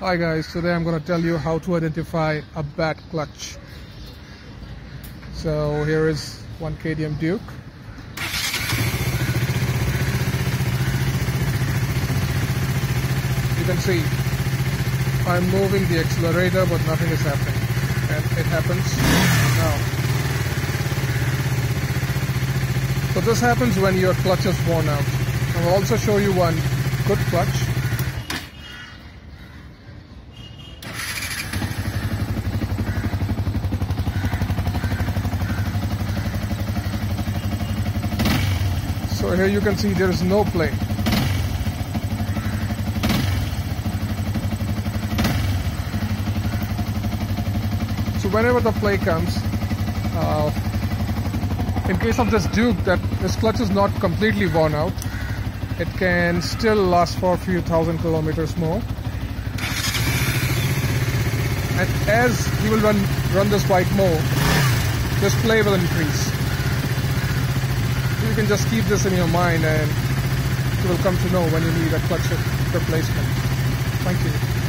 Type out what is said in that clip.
Hi guys, today I'm going to tell you how to identify a bad clutch. So here is one KTM Duke. You can see I'm moving the accelerator but nothing is happening and it happens now. So this happens when your clutch is worn out. I'll also show you one good clutch So here you can see there is no play. So whenever the play comes, uh, in case of this Duke, that this clutch is not completely worn out, it can still last for a few thousand kilometers more. And as you will run run this bike more, this play will increase can just keep this in your mind and you will come to know when you need a clutch replacement. Thank you.